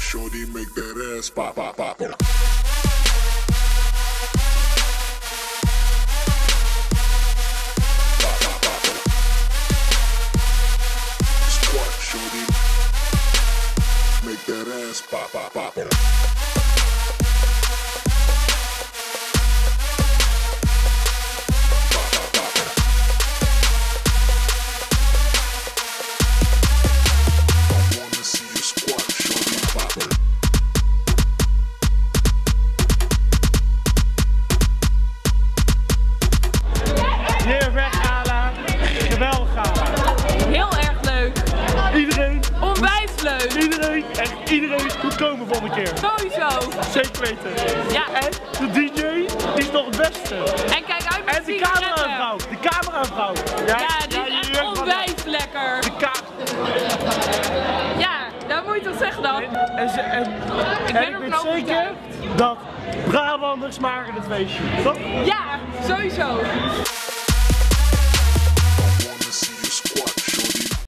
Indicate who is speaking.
Speaker 1: Shorty make that ass pop, pop, pop. pop. that ass pop, pop, pop.
Speaker 2: Leuk.
Speaker 3: iedereen, iedereen moet komen volgende keer.
Speaker 2: Sowieso.
Speaker 3: Zeker weten.
Speaker 2: Ja.
Speaker 3: En de DJ die is nog het beste.
Speaker 2: En kijk uit met
Speaker 3: En de cameravrouw, de cameravrouw.
Speaker 2: Ja, die is echt onwijs lekker.
Speaker 3: De ka
Speaker 2: Ja, dat moet je toch zeggen dan?
Speaker 3: en, en,
Speaker 2: Ik
Speaker 3: en
Speaker 2: ben
Speaker 3: ik
Speaker 2: ervan
Speaker 3: weet zeker dat Brabanders maken het feestje. Toch?
Speaker 2: Ja, sowieso.